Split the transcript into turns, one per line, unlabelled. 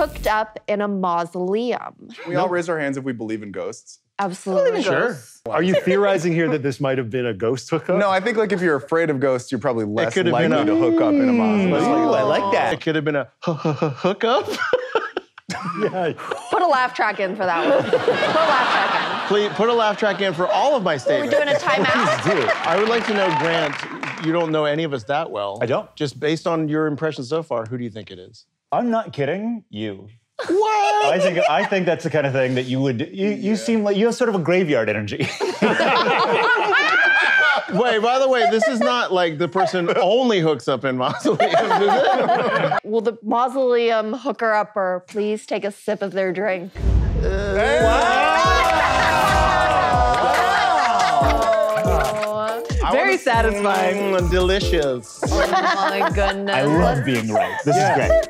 hooked up in a mausoleum?
We all raise our hands if we believe in ghosts.
Absolutely.
Sure.
Are you theorizing here that this might have been a ghost hookup?
No, I think like if you're afraid of ghosts, you're probably less likely
been a-
to hook up in a mausoleum.
Ooh, I like that.
It could have been a hookup.
Yeah.
Put a laugh track in for that one. Put a laugh track in.
Please put a laugh track in for all of my
in. We're doing a timeout.
I would like to know, Grant. You don't know any of us that well.
I don't.
Just based on your impression so far, who do you think it is?
I'm not kidding. You.
What?
I think I think that's the kind of thing that you would. You, you seem like you have sort of a graveyard energy.
Wait, by the way, this is not like the person only hooks up in mausoleums, is it?
Will the mausoleum hooker upper please take a sip of their drink? Wow!
Very satisfying.
Mm, delicious.
Oh my goodness.
I love being right. This is great.